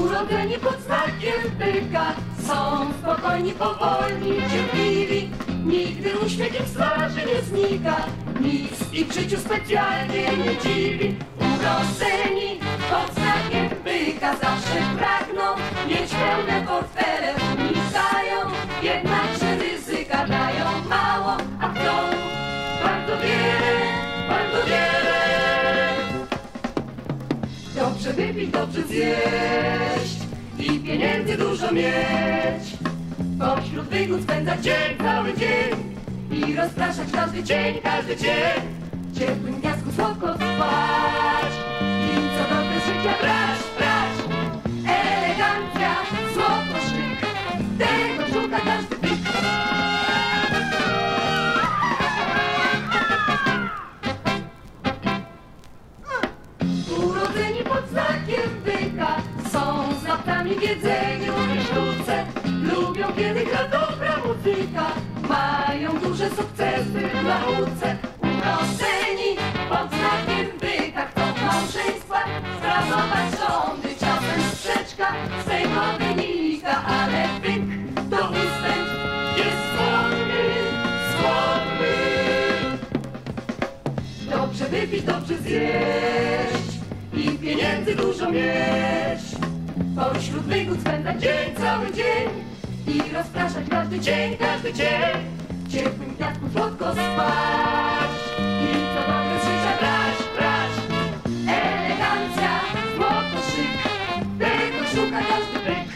urodzeni pod znakiem byka Są spokojni, powolni, cierpliwi. Nigdy uśmiechem z twarzy nie znika. Nic ich w życiu specjalnie nie dziwi. Urodzeni pod znakiem byka Zawsze Dobrze wypić, dobrze zjeść i pieniędzy dużo mieć. Pośród wygód spędzać dzień, cały dzień i rozpraszać każdy dzień, każdy dzień. Ciepłym gniazdku słodko spać Mają duże sukcesy w nauce Urodzeni pod znakiem byka. Chcą małżeństwa sprawować rządy? Czasem sprzeczka z tego wynika Ale byk do ustęp. Jest skłonny, skłonny. Dobrze wypić, dobrze zjeść i pieniędzy dużo mieć. Pośród wygód spędzać dzień, cały dzień i rozpraszać każdy dzień, każdy dzień. Ciepłym piasku słodko spać i zabawę z życia brać, brać. Elegancja, złoto szyk, tego szuka każdy byk.